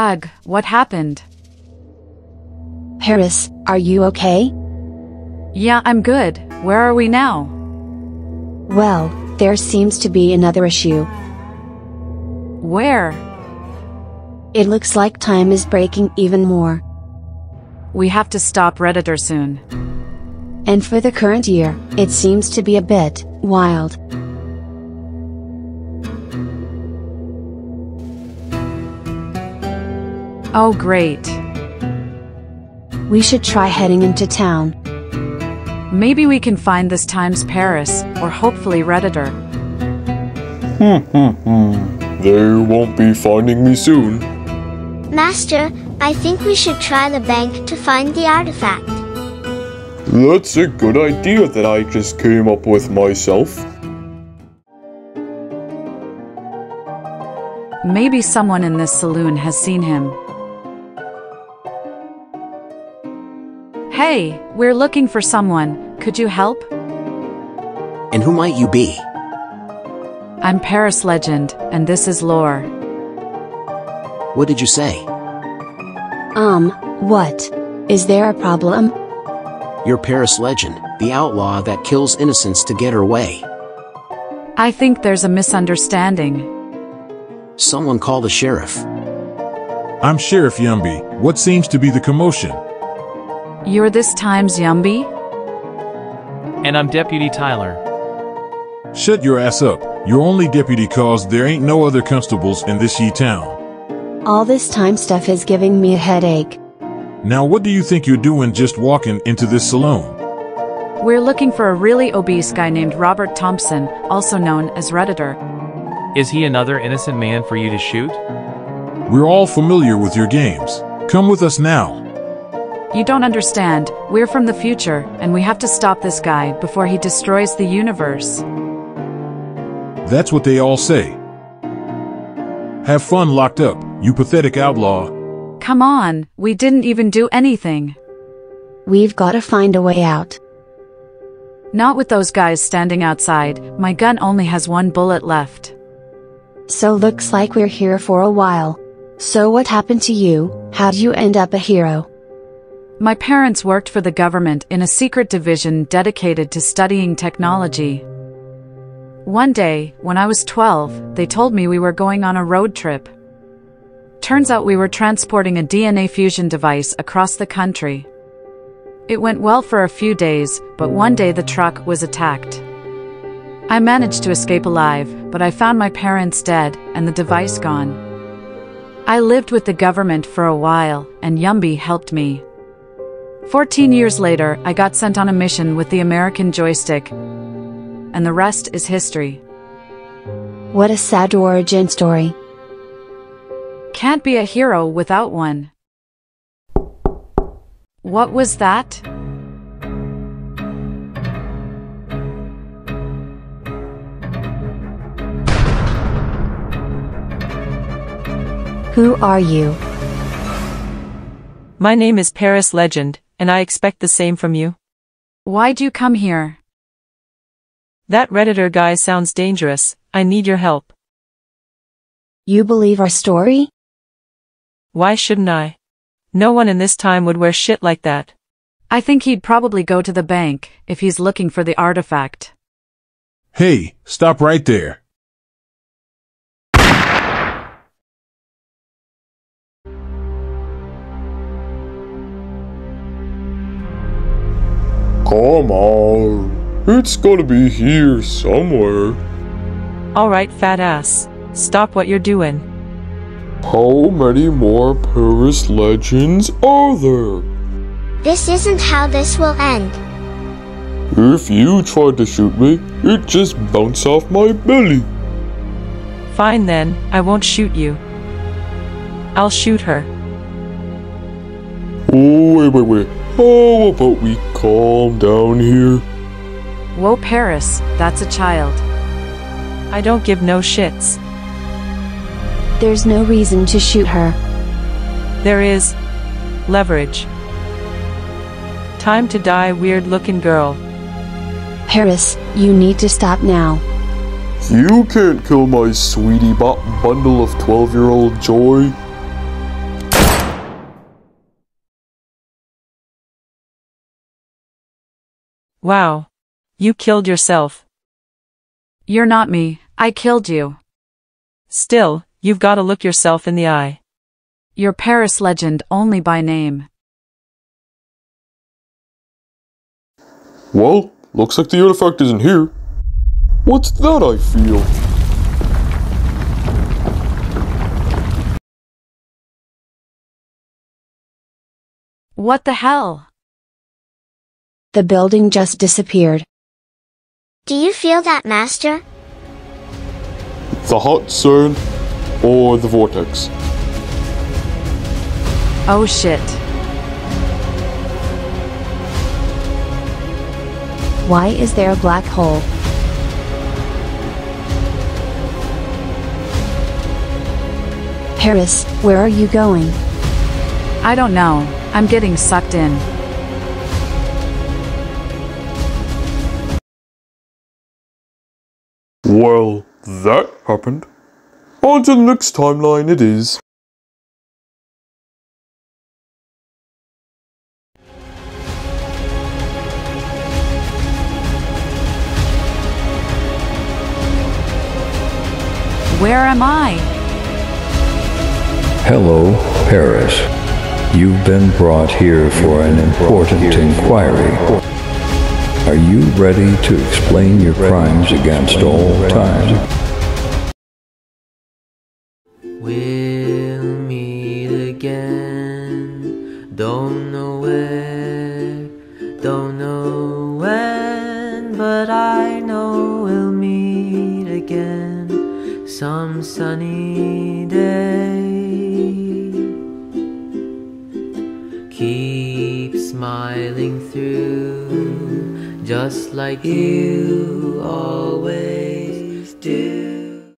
Ugh, what happened? Paris, are you okay? Yeah, I'm good. Where are we now? Well, there seems to be another issue. Where? It looks like time is breaking even more. We have to stop Redditor soon. And for the current year, it seems to be a bit wild. Oh, great. We should try heading into town. Maybe we can find this time's Paris, or hopefully Redditor. Hmm hmm. They won't be finding me soon. Master, I think we should try the bank to find the artifact. That's a good idea that I just came up with myself. Maybe someone in this saloon has seen him. Hey, we're looking for someone. Could you help? And who might you be? I'm Paris Legend, and this is Lore. What did you say? Um, what? Is there a problem? You're Paris Legend, the outlaw that kills innocents to get her way. I think there's a misunderstanding. Someone call the sheriff. I'm Sheriff Yumby. What seems to be the commotion? You're this time's Yumby? And I'm Deputy Tyler. Shut your ass up. You're only deputy cause there ain't no other constables in this ye town. All this time stuff is giving me a headache. Now what do you think you're doing just walking into this saloon? We're looking for a really obese guy named Robert Thompson, also known as Redditor. Is he another innocent man for you to shoot? We're all familiar with your games. Come with us now. You don't understand, we're from the future, and we have to stop this guy before he destroys the universe. That's what they all say. Have fun locked up, you pathetic outlaw. Come on, we didn't even do anything. We've gotta find a way out. Not with those guys standing outside, my gun only has one bullet left. So looks like we're here for a while. So what happened to you? How'd you end up a hero? My parents worked for the government in a secret division dedicated to studying technology. One day, when I was 12, they told me we were going on a road trip. Turns out we were transporting a DNA fusion device across the country. It went well for a few days, but one day the truck was attacked. I managed to escape alive, but I found my parents dead and the device gone. I lived with the government for a while, and Yumby helped me. Fourteen years later, I got sent on a mission with the American joystick, and the rest is history. What a sad origin story. Can't be a hero without one. What was that? Who are you? My name is Paris Legend, and I expect the same from you. Why'd you come here? That Redditor guy sounds dangerous, I need your help. You believe our story? Why shouldn't I? No one in this time would wear shit like that. I think he'd probably go to the bank if he's looking for the artifact. Hey, stop right there. Come on. It's gotta be here somewhere. Alright, fat ass. Stop what you're doing. How many more Paris legends are there? This isn't how this will end. If you tried to shoot me, it just bounced off my belly. Fine then, I won't shoot you. I'll shoot her. Oh, wait, wait, wait. How about we calm down here? Whoa, Paris, that's a child. I don't give no shits. There's no reason to shoot her. There is leverage. Time to die, weird looking girl. Paris, you need to stop now. You can't kill my sweetie bot bundle of 12 year old joy. Wow. You killed yourself. You're not me, I killed you. Still, you've gotta look yourself in the eye. You're Paris legend only by name. Well, looks like the artifact isn't here. What's that I feel? What the hell? The building just disappeared. Do you feel that, Master? The hot zone or the vortex? Oh shit. Why is there a black hole? Paris, where are you going? I don't know, I'm getting sucked in. Well, that happened. On to the next timeline it is. Where am I? Hello, Paris. You've been brought here for an important inquiry. Are you ready to explain your crimes against all time? We'll meet again. Don't know where, don't know when, but I know we'll meet again some sunny day. Keep smiling through, just like you always do.